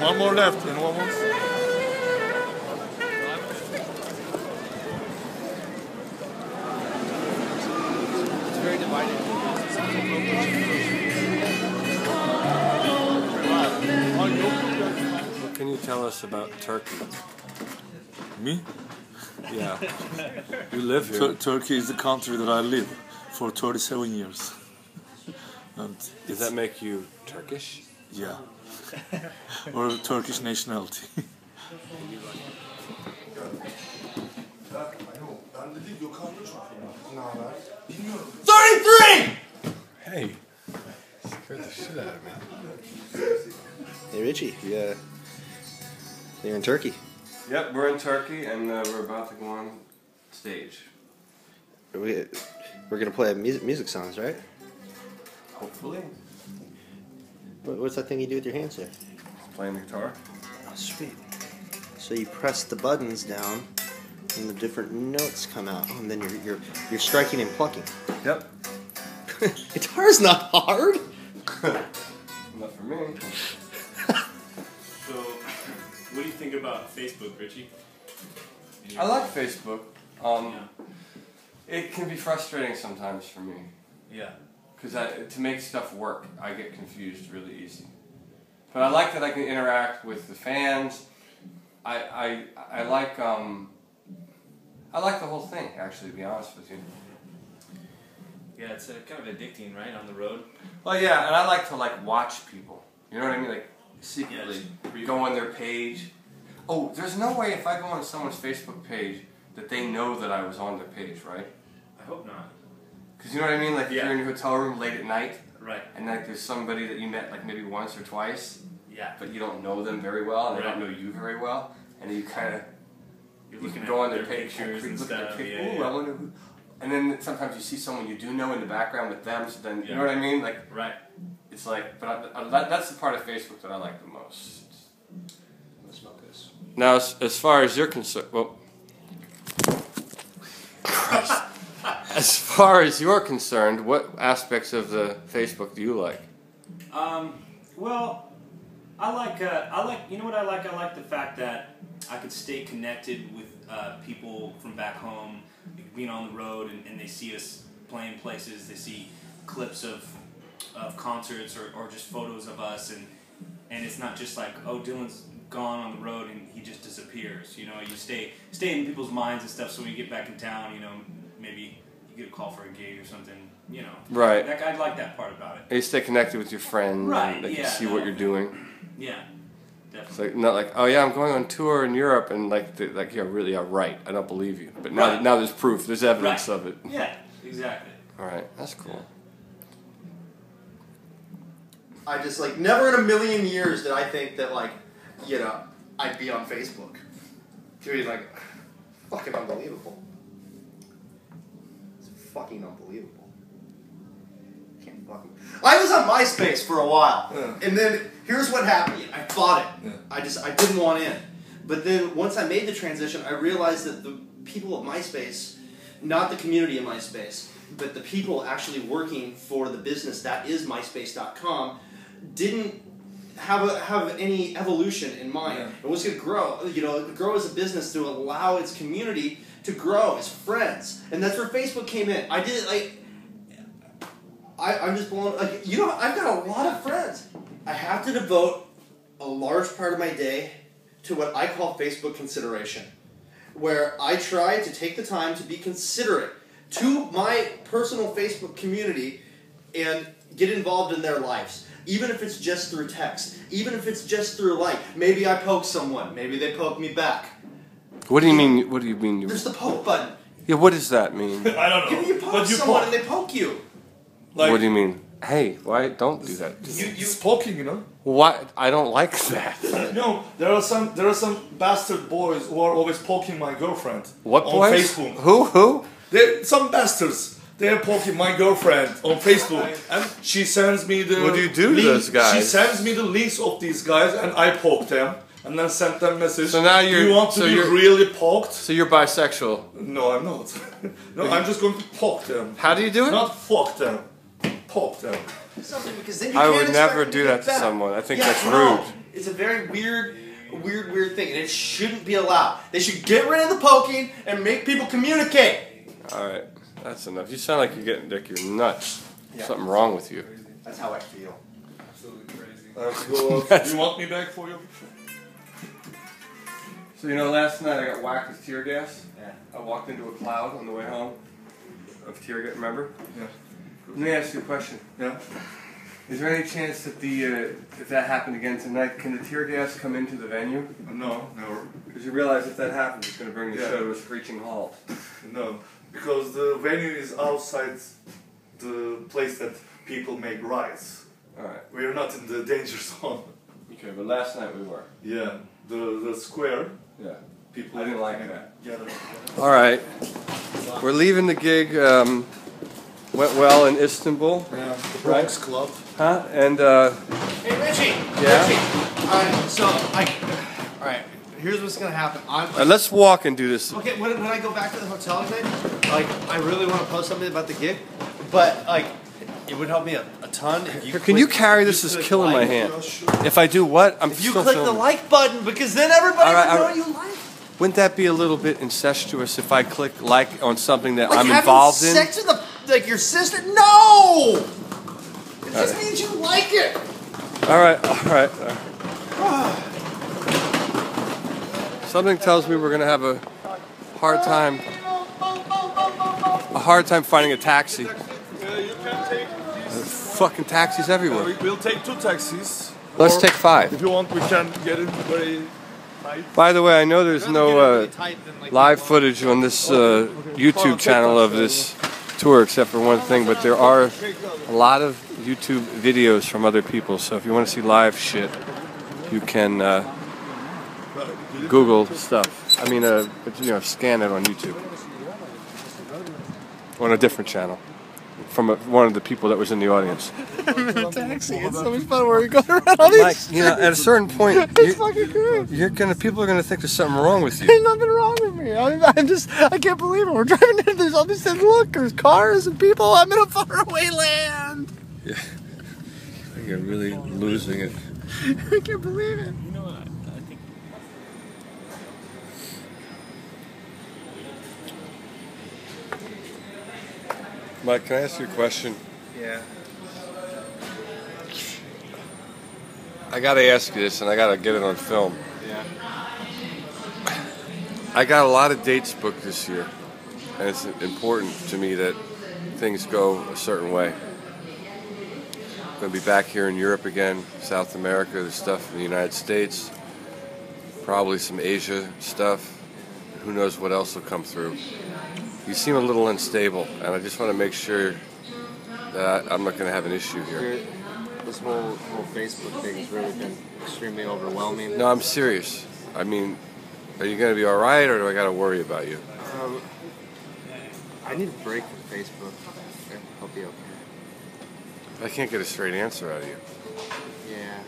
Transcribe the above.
One more left. Anyone wants? It's very divided. What can you tell us about Turkey? Me? Yeah. You live here. Tur- Turkey is the country that I live for 37 years. and Does that make you Turkish? Yeah. or Turkish nationality. Thirty-three. Hey. Scared the shit out of me. Hey Richie, yeah. You're in Turkey. Yep, we're in Turkey and uh, we're about to go on stage. We, we're gonna play music, music songs, right? Hopefully. What, what's that thing you do with your hands there? Playing the guitar. Oh, sweet. So you press the buttons down, and the different notes come out, and then you're you're you're striking and plucking. Yep. Guitar's not hard. Not for me. So, what do you think about Facebook, Richie? I like Facebook. Um, Yeah. It can be frustrating sometimes for me. Yeah. Because to make stuff work, I get confused really easy. But I like that I can interact with the fans. I, I, I like um, I like the whole thing actually. To be honest with you. Yeah, it's uh, kind of addicting, right? On the road. Well, yeah, and I like to like watch people. You know what I mean? Like secretly Yes. go on their page. Oh, there's no way if I go on someone's Facebook page that they know that I was on their page, right? I hope not. Because you know what I mean? Like if Yeah. you're in your hotel room late at night Right. and like there's somebody that you met like maybe once or twice, Yeah. but you don't know them very well and they don't know you very well, and you kind of looking can go on their, their page, pictures and look at their stuff. pic- Yeah, Ooh, yeah. I wonder who. And then sometimes you see someone you do know in the background with them, so then you know what I mean? Like Right. it's like, but I, I, that, that's the part of Facebook that I like the most. Let's smoke this. Now, as, as far as you're concerned, well, Christ. as far as you're concerned, what aspects of the Facebook do you like? Um, well, I like uh, I like you know what I like. I like the fact that I could stay connected with uh, people from back home, being on the road, and, and they see us playing places. They see clips of of concerts or, or just photos of us, and and it's not just like oh Dylan's gone on the road and he just disappears. You know, you stay stay in people's minds and stuff. So when you get back in town, you know, maybe get a call for a gig or something. You know, Right. That, I like that part about it. You stay connected with your friends, Right, and they can yeah, see what you're doing. Yeah, It's like not like, oh yeah, I'm going on tour in Europe, and like, they- like yeah, really, yeah, right. I don't believe you, but now, Right. now there's proof. There's evidence Right. of it. Yeah, exactly. All right, that's cool. I just like never in a million years did I think that like, you know, I'd be on Facebook. Dude, like, fucking unbelievable. Fucking unbelievable. Can't fucking. I was on MySpace for a while, Yeah. and then here's what happened. I bought it. Yeah. I just I didn't want in, but then once I made the transition, I realized that the people of MySpace, not the community of MySpace, but the people actually working for the business that is MySpace.com, didn't have a, have any evolution in mind. Yeah. It was going to grow, you know, grow as a business to allow its community to grow as friends, and that's where Facebook came in. I did it like. I, I'm just blown. Like you know, I've got a lot of friends. I have to devote a large part of my day to what I call Facebook consideration, where I try to take the time to be considerate to my personal Facebook community and get involved in their lives. Even if it's just through text, even if it's just through like, maybe I poke someone, maybe they poke me back. What do you mean? What do you mean? You, There's the poke button. yeah, what does that mean? I don't know. You, you poke but you someone poke. and they poke you. Like, what do you mean? Hey, why don't do that? you, you poking, you know? What? I don't like that. No, there are some there are some bastard boys who are always poking my girlfriend. What on boys? Facebook. Who? Who? They some bastards. They are poking my girlfriend on Facebook, and she sends me the. What do you do to those guys? She sends me the links of these guys, and I poke them, and then send them message. So now Do you're- you want to so be you're- really poked? So you're bisexual. No, I'm not. no, I'm just going to poke them, How do you do it? not fuck them. Poke them. Something because then you I can't would never do that to back. someone. I think Yeah, that's no. rude. It's a very weird, weird, weird thing, and it shouldn't be allowed. They should get rid of the poking and make people communicate. All right, that's enough. You sound like you're getting Dick. You're nuts. Yeah. Something wrong with you. That's how I feel. Absolutely crazy. I have go. Do you want me back for your picture? So you know, last night I got whacked with tear gas. Yeah. I walked into a cloud on the way home of tear gas. Remember? Yeah. Let me ask you a question. Yeah. Is there any chance that the uh, if that happened again tonight, can the tear gas come into the venue? No, never. Because you realize if that happens, it's going to bring the Yeah. show to a screeching halt. No, because the venue is outside the place that people make riots. All right. We are not in the danger zone. Okay, but last night we were. Yeah, the the square. Yeah. People. I didn't like that. Gather. All right. We're leaving the gig. Um, went well in Istanbul, Yeah, the Bronx Club. huh? And uh, Hey Richie. Yeah? Richie. All right. So I. All right. Here's what's gonna happen. I'm. uh, let's walk and do this. Okay, when, when I go back to the hotel tonight, like I really want to post something about the gig, but like it would help me a, a ton if you. Can you carry if this? Is click killing my like. hand. If I do what? I'm If you still click the filming. like button, because then everybody All right, will know all right. you like. Wouldn't that be a little bit incestuous if I click like on something that Like I'm having involved in? sex with a, like your sister? No. It just means you like it. All right, all right. all right. Something tells me we're gonna have a hard time, a hard time finding a taxi. Yeah, you can take Fucking taxis everywhere. We'll take two taxis. Let's take five. If you want, we can get it very tight. By the way, I know there's no uh, live footage on this uh, YouTube channel of this tour except for one thing, but there are a lot of YouTube videos from other people. So if you want to see live shit, you can uh, Google stuff. I mean, uh, you know, scan it on YouTube on a different channel from a, one of the people that was in the audience. taxi. It's so much fun where we go around all these. Like, you know, at a certain point, it's you, fucking great. you're gonna people are gonna think there's something wrong with you. There's nothing wrong with me. I'm, I'm just, I can't believe it. We're driving in. There's all these things. Look, there's cars and people. I'm in a faraway land. Yeah, You're really losing it. I can't believe it. Mike, can I ask you a question? Yeah. I gotta ask you this, and I gotta get it on film. Yeah. I got a lot of dates booked this year, and it's important to me that things go a certain way. I'm gonna be back here in Europe again, South America, there's stuff in the United States, probably some Asia stuff. Who knows what else will come through? You seem a little unstable, and I just want to make sure that I'm not going to have an issue here. This whole whole Facebook thing has really been extremely overwhelming. No, I'm serious. I mean, are you going to be all right, or do I got to worry about you? Um, I need a break from Facebook. I'll be okay. I can't get a straight answer out of you. Yeah.